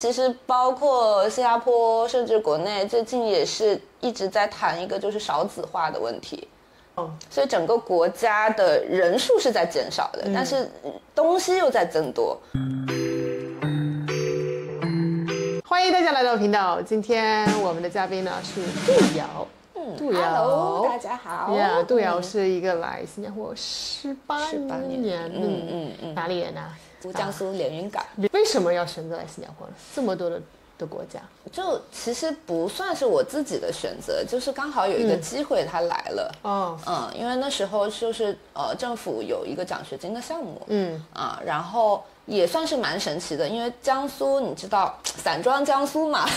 其实包括新加坡，甚至国内最近也是一直在谈一个就是少子化的问题。哦，所以整个国家的人数是在减少的，但是东西又在增多。欢迎大家来到频道，今天我们的嘉宾呢是杜瑶。嗯杜瑶 Hello，大家好。呀，杜瑶嗯是一个来新加坡十八年年，嗯嗯嗯哪里人啊？福江苏连云港，你为什么要选择来新加坡呢？这么多的的国家，就其实不算是我自己的选择，就是刚好有一个机会他来了。哦，嗯，因为那时候就是呃，政府有一个奖学金的项目，嗯。啊，然后也算是蛮神奇的，因为江苏你知道 散装江苏嘛，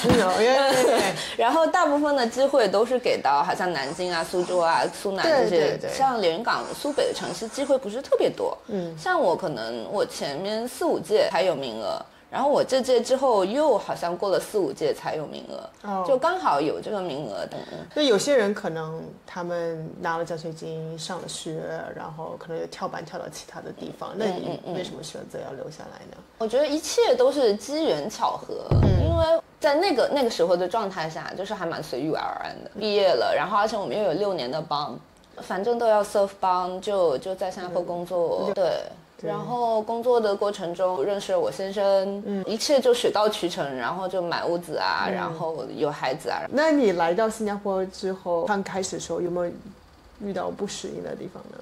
然后大部分的机会都是给到好像南京啊、苏州啊、苏南这些，像连云港、苏北的城市机会不是特别多。嗯像我可能我前面四五届才有名额。然后我这届之后又好像过了四五届才有名额，哦就刚好有这个名额等。嗯那有些人可能他们拿了奖学金，上了学，然后可能又跳板跳到其他的地方，那你为什么选择要留下来呢？我觉得一切都是机缘巧合，因为在那个那个时候的状态下，就是还蛮随遇而安的。毕业了，然后而且我们又有六年的帮，反正都要 serve 帮，就就在新加坡工作，对。然后工作的过程中认识了我先生，嗯，一切就水到渠成，然后就买屋子啊，然后有孩子啊，那你来到新加坡之后，刚开始的时候有没有遇到不适应的地方呢？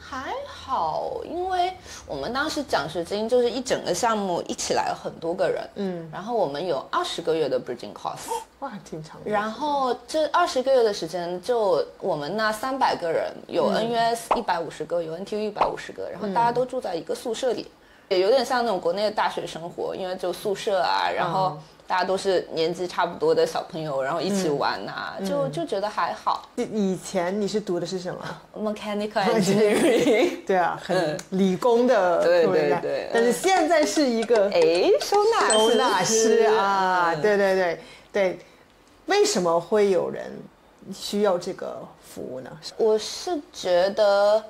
还好，因为我们当时奖学金就是一整个项目一起来很多个人，嗯，然后我们有二十个月的 bridging course，哇，挺长的。然后这二十个月的时间，就我们那三百个人，有 NUS 一百五十个，有 NTU 一百五十个，然后大家都住在一个宿舍里，也有点像那种国内的大学生活，因为就宿舍啊，然后大家都是年纪差不多的小朋友，然后一起玩呐、就就觉得还好。以前你是读的是什么？Mechanical engineering，对啊，很理工的，对对对但是现在是一个哎，收纳收纳师啊，嗯对对对对。为什么会有人需要这个服务呢？我是觉得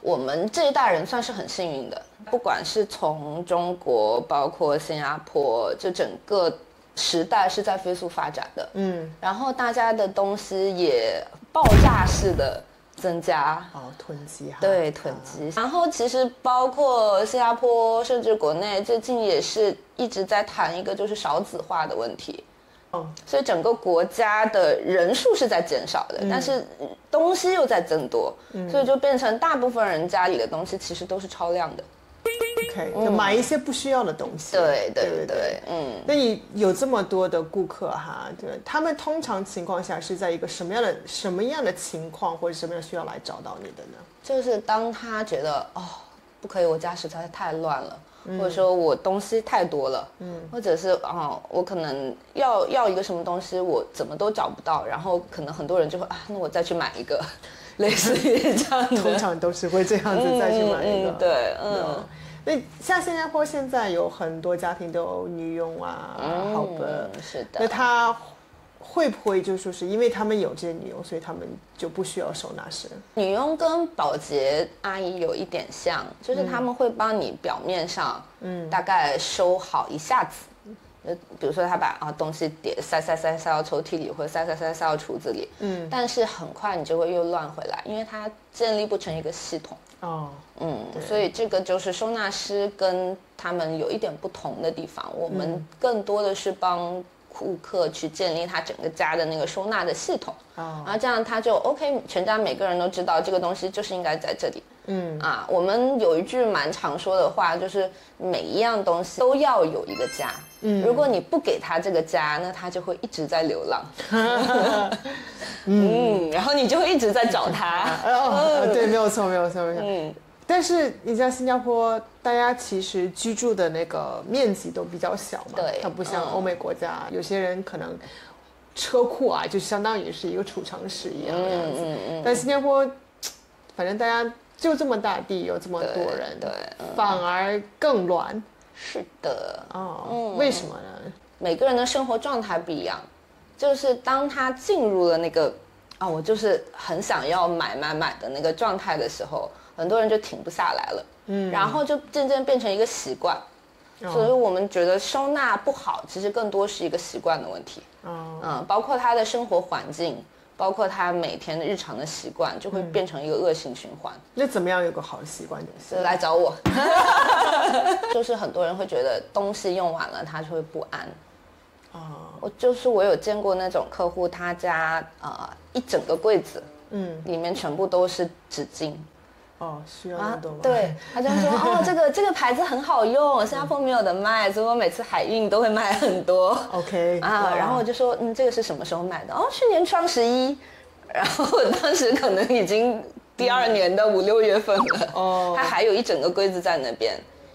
我们这一代人算是很幸运的，不管是从中国，包括新加坡，就整个时代是在飞速发展的，嗯，然后大家的东西也爆炸式的增加。哦，囤积哈，对囤积，然后其实包括新加坡，甚至国内最近也是一直在谈一个就是少子化的问题。哦，所以整个国家的人数是在减少的，但是东西又在增多，所以就变成大部分人家里的东西其实都是超量的。OK，就买一些不需要的东西。对对对对，嗯，那你有这么多的顾客哈，对，他们通常情况下是在一个什么样的什么样的情况或者什么样需要来找到你的呢？就是当他觉得哦不可以，我家实在是太乱了。或者说我东西太多了，嗯，或者是哦，我可能要要一个什么东西，我怎么都找不到，然后可能很多人就会啊，那我再去买一个，类似于这样的，通常都是会这样子再去买一个。嗯嗯对，嗯。那像新加坡现在有很多家庭都有女佣啊，好的，嗯是的。那他会不会就说是因为他们有这些女佣，所以他们就不需要收纳师？女佣跟保洁阿姨有一点像，就是他们会帮你表面上，嗯，大概收好一下子。呃，比如说他把啊东西叠塞塞塞塞到抽屉里，或者塞塞塞塞到橱子里，嗯，但是很快你就会又乱回来，因为它建立不成一个系统，哦，嗯，所以这个就是收纳师跟他们有一点不同的地方，我们更多的是帮顾客去建立他整个家的那个收纳的系统，哦。然后这样他就 OK，全家每个人都知道这个东西就是应该在这里。嗯啊，我们有一句蛮常说的话，就是每一样东西都要有一个家。嗯，如果你不给他这个家，那他就会一直在流浪。嗯，然后你就会一直在找他。哦，对，没有错，没有错，没有错。嗯，但是你像新加坡，大家其实居住的那个面积都比较小嘛，对它不像嗯欧美国家，有些人可能车库啊，就相当于是一个储藏室一样的样子。嗯嗯但新加坡，反正大家就这么大地，有这么多人，对嗯反而更乱是的。哦。为什么呢？每个人的生活状态不一样，就是当他进入了那个啊，我就是很想要买买买的那个状态的时候，很多人就停不下来了，嗯，然后就渐渐变成一个习惯，所以我们觉得收纳不好，其实更多是一个习惯的问题。嗯，嗯，包括他的生活环境，包括他每天的日常的习惯，就会变成一个恶性循环。那怎么样有个好的习惯？就是来找我，就是很多人会觉得东西用完了，他就会不安。哦，我就是我有见过那种客户，他家呃一整个柜子，嗯，里面全部都是纸巾。哦，需要那么多吗？对，他就说哦，这个这个牌子很好用，新加坡没有的卖，所以我每次海运都会买很多。OK 啊，然后我就说，嗯，这个是什么时候买的？哦，去年双十一，然后我当时可能已经第二年的五六月份了，哦他还有一整个柜子在那边，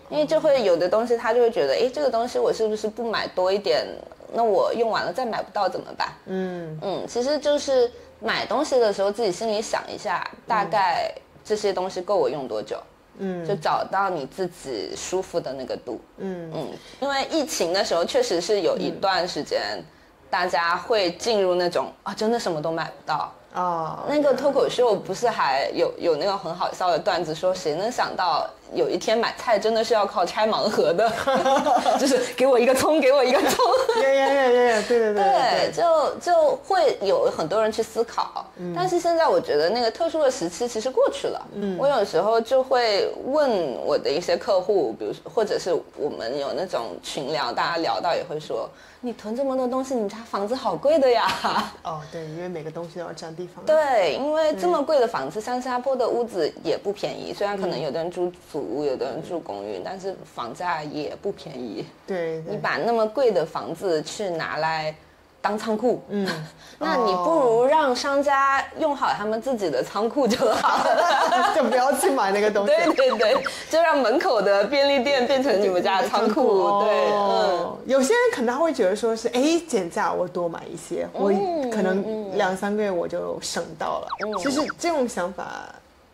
因为就会有的东西他就会觉得，哎，这个东西我是不是不买多一点，那我用完了再买不到怎么办？嗯嗯，其实就是买东西的时候自己心里想一下，大概这些东西够我用多久，嗯就找到你自己舒服的那个度。嗯嗯，因为疫情的时候，确实是有一段时间，大家会进入那种啊，真的什么都买不到。哦，那个脱口秀不是还有有那个很好笑的段子，说谁能想到有一天买菜真的是要靠拆盲盒的，就是给我一个葱，给我一个葱。耶耶耶对对对对，就就会有很多人去思考，但是现在我觉得那个特殊的时期其实过去了。嗯，我有时候就会问我的一些客户，比如说或者是我们有那种群聊，大家聊到也会说，你囤这么多东西，你家房子好贵的呀。哦对，因为每个东西都要占地方。对，因为这么贵的房子，像新加坡的屋子也不便宜，虽然可能有的人住祖屋，有的人住公寓，但是房价也不便宜。对对，你把那么贵的房子去拿来当仓库，嗯，那你不如让商家用好他们自己的仓库就好了。就不要去买那个东西。对对对，就让门口的便利店变成你们家的仓库。对，嗯，哦，有些人可能他会觉得说是，哎，减价我多买一些，我嗯可能两三个月我就省到了。其实这种想法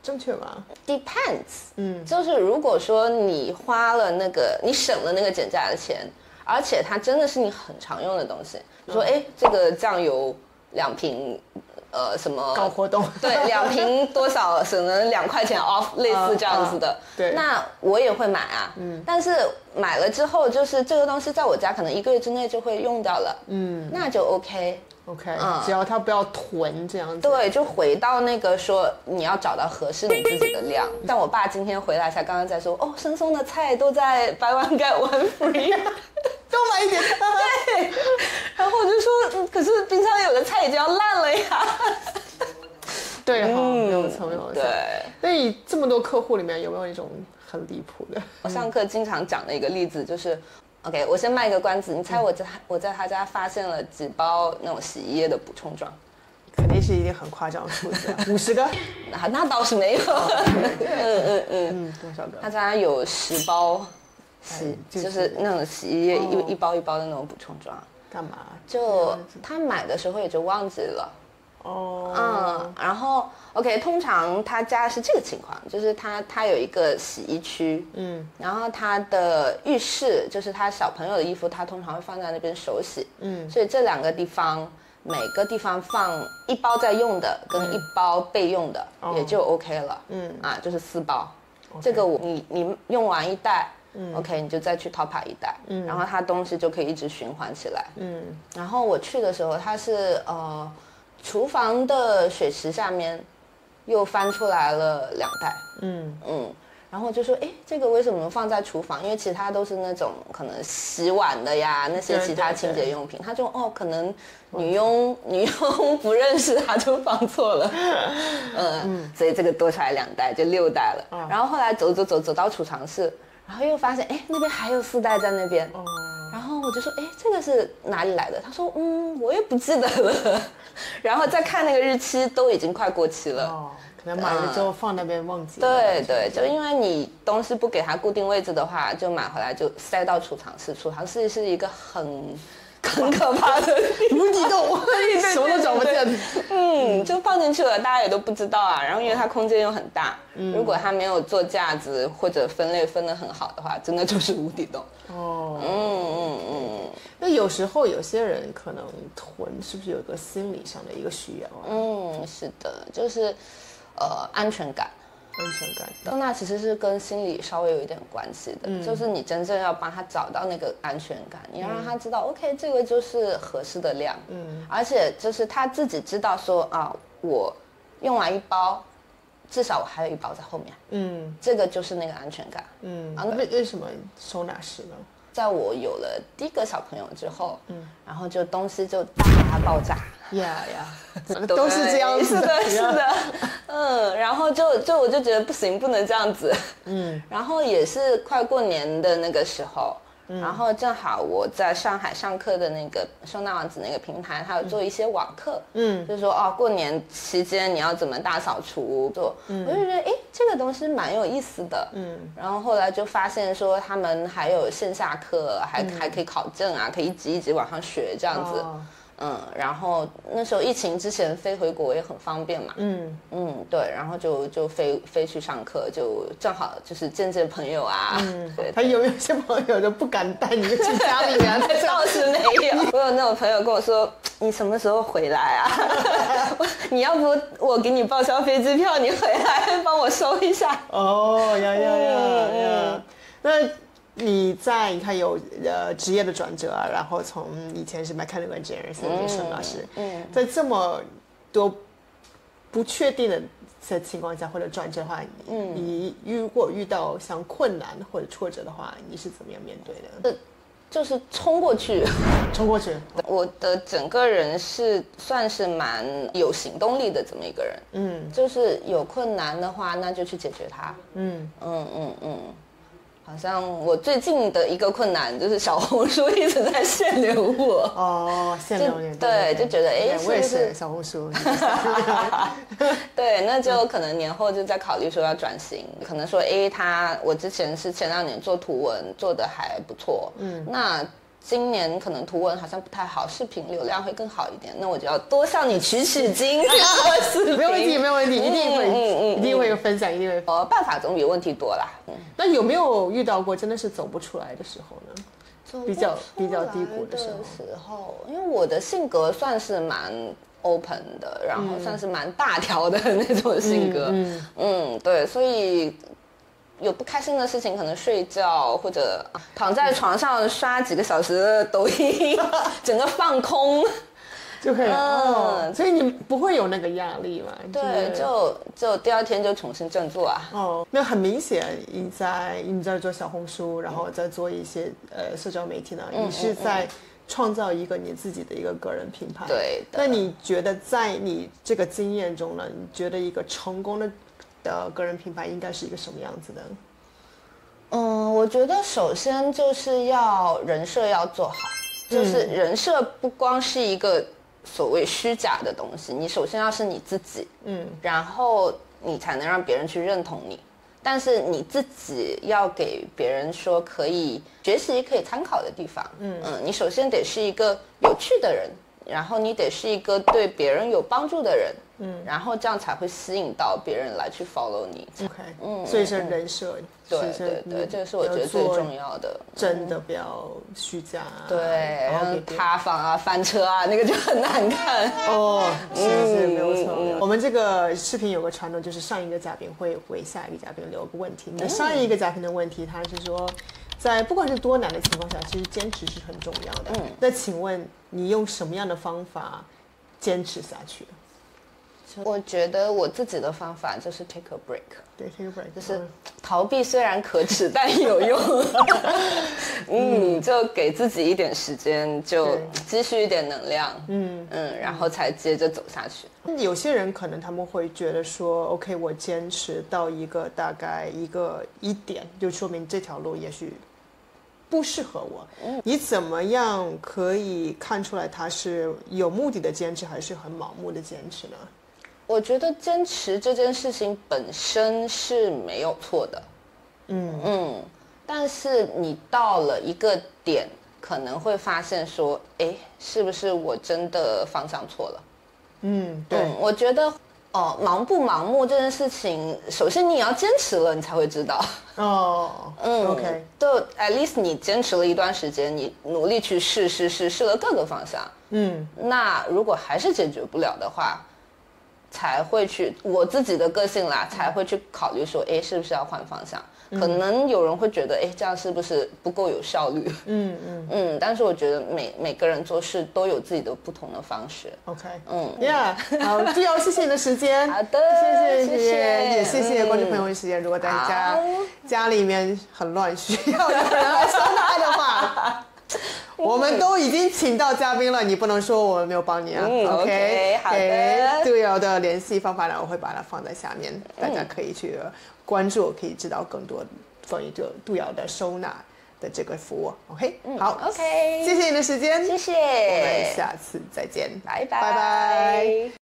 正确吗？depends，嗯就是如果说你花了那个，你省了那个减价的钱，而且它真的是你很常用的东西，比如说，哎，这个酱油两瓶，呃，什么搞活动。对，两瓶多少省了两块钱 off，类似这样子的。对那我也会买啊。嗯。但是买了之后，就是这个东西在我家可能一个月之内就会用掉了。嗯那就 OK。，OK，嗯只要他不要囤这样子。对，就回到那个说你要找到合适你自己的量。但我爸今天回来才刚刚在说，哦，生松的菜都在 buy one get one free。多买一点。对。然后我就说，嗯可是冰箱里有的菜已经要烂了呀。对哈，没有错，没有错。对。那你这么多客户里面有没有一种很离谱的？我上课经常讲的一个例子就是，OK，我先卖个关子，你猜我在我在他家发现了几包那种洗衣液的补充装？肯定是一定很夸张的数字啊，五十个。那那倒是没有，嗯嗯嗯，嗯，多少个？他家有十包洗，哎就就是是那种洗衣液哦一一包一包的那种补充装，干嘛？就他买的时候也就忘记了。哦，嗯，然后 OK，通常他家是这个情况，就是他他有一个洗衣区，嗯。然后他的浴室就是他小朋友的衣服，他通常会放在那边手洗，嗯。所以这两个地方每个地方放一包在用的跟一包备用的，也就 OK 了，嗯。啊，就是四包，这个我你你用完一袋。OK，你就再去 top up 一袋，然后它东西就可以一直循环起来。嗯。然后我去的时候，它是呃，厨房的水池下面又翻出来了两袋，嗯嗯，然后我就说，哎，这个为什么放在厨房？因为其他都是那种可能洗碗的呀，那些其他清洁用品。他就哦，可能女佣女佣不认识，他就放错了，嗯，所以这个多出来两袋，就六袋了。然后后来走走走走到储藏室，然后又发现，哎，那边还有四袋在那边。哦，然后我就说，哎，这个是哪里来的？他说，嗯，我也不记得了。然后再看那个日期，都已经快过期了。哦，可能买了之后放那边忘记了。对对，就因为你东西不给它固定位置的话，就买回来就塞到储藏室。储藏室是一个很很可怕的无底洞，对什么都找不见。嗯，就放进去了，大家也都不知道啊。然后因为它空间又很大，如果它没有做架子或者分类分得很好的话，真的就是无底洞。哦，嗯嗯嗯那有时候有些人可能囤，是不是有一个心理上的一个需要啊？嗯，是的，就是呃安全感。安全感。收纳其实是跟心理稍微有一点关系的，就是你真正要帮他找到那个安全感，你要让他知道，OK，这个就是合适的量，嗯，而且就是他自己知道说啊，我用完一包，至少我还有一包在后面，嗯，这个就是那个安全感，嗯，啊，为为什么收纳师呢？在我有了第一个小朋友之后，嗯，然后就东西就大爆炸，呀呀，都是这样子。的，是的，嗯，然后就就我就觉得不行，不能这样子，嗯，然后也是快过年的那个时候。然后正好我在上海上课的那个收纳王子那个平台，他有做一些网课，嗯，就是说哦，过年期间你要怎么大扫除做，我就觉得哎，这个东西蛮有意思的，嗯，然后后来就发现说他们还有线下课，还还可以考证啊，可以一级一级往上学这样子。嗯，然后那时候疫情之前飞回国也很方便嘛。嗯嗯，对，然后就就飞飞去上课，就正好就是见见朋友啊。嗯，对。他有没有些朋友就不敢带你去家里 面？倒是没有。我有那种朋友跟我说：“你什么时候回来啊？你要不我给你报销飞机票，你回来帮我收一下。”哦呀呀呀呀！那。你在你看有呃职业的转折啊，然后从以前是 mechanical engineer，现在变成老师，在这么多不确定的在情况下或者转折的话，你如果遇到像困难或者挫折的话，你是怎么样面对的？就是冲过去，冲过去。我的整个人是算是蛮有行动力的这么一个人，嗯，就是有困难的话，那就去解决它，嗯。嗯嗯嗯。好像我最近的一个困难就是小红书一直在限流我。哦，限流你对，就觉得哎，我也是小红书，对，那就可能年后就在考虑说要转型，可能说哎，他我之前是前两年做图文做的还不错，嗯，那。今年可能图文好像不太好，视频流量会更好一点，那我就要多向你取取经。没有问题，没有问题，一定会，嗯嗯，一定会有分享，一定会。呃，办法总比问题多啦。那有没有遇到过真的是走不出来的时候呢？比较比较低谷的时候，因为我的性格算是蛮 open 的，然后算是蛮大条的那种性格，嗯嗯，对，所以。有不开心的事情，可能睡觉或者躺在床上刷几个小时的抖音，整个放空 就可以。嗯，所以你不会有那个压力嘛？对，就就第二天就重新振作啊。哦，那很明显，你在你在做小红书，然后在做一些呃社交媒体呢，你是在创造一个你自己的一个个人品牌。对。那你觉得在你这个经验中呢？你觉得一个成功的？的个人品牌应该是一个什么样子的？嗯，我觉得首先就是要人设要做好，就是人设不光是一个所谓虚假的东西，你首先要是你自己，嗯，然后你才能让别人去认同你。但是你自己要给别人说可以学习、可以参考的地方，嗯。嗯，你首先得是一个有趣的人，然后你得是一个对别人有帮助的人。嗯，然后这样才会吸引到别人来去 follow 你。OK，嗯，所以是人设，对对对，这个是我觉得最重要的。真的不要虚假。对，然后塌房啊、翻车啊，那个就很难看。哦，是是没有错。我们这个视频有个传统，就是上一个嘉宾会为下一个嘉宾留个问题。那上一个嘉宾的问题，他是说，在不管是多难的情况下，其实坚持是很重要的。嗯，那请问你用什么样的方法坚持下去？我觉得我自己的方法就是 take a break，对，take a break，就是逃避虽然可耻但有用，嗯，就给自己一点时间，就积蓄一点能量，嗯。嗯，然后才接着走下去。有些人可能他们会觉得说，OK，我坚持到一个大概一个一点，就说明这条路也许不适合我。你怎么样可以看出来他是有目的的坚持，还是很盲目的坚持呢？我觉得坚持这件事情本身是没有错的，嗯嗯，但是你到了一个点，可能会发现说，哎，是不是我真的方向错了？嗯，对，我觉得，哦，盲不盲目这件事情，首先你要坚持了，你才会知道。哦，嗯，OK，就 at least 你坚持了一段时间，你努力去试试试试了各个方向，嗯，那如果还是解决不了的话。才会去我自己的个性啦，才会去考虑说，哎，是不是要换方向？可能有人会觉得，哎，这样是不是不够有效率？嗯嗯 嗯。但是我觉得每每个人做事都有自己的不同的方式。OK，嗯，Yeah，好，最后谢谢你的时间。好的，谢谢谢谢，也谢谢观众朋友的时间。如果大家家里面很乱，需要有人来收纳的话。我们都已经请到嘉宾了，你不能说我们没有帮你啊。OK，好的。杜瑶的联系方法呢，我会把它放在下面，大家可以去关注，可以知道更多关于这杜瑶的收纳的这个服务。OK，好，OK，谢谢你的时间，谢谢，我们下次再见，拜拜，拜拜。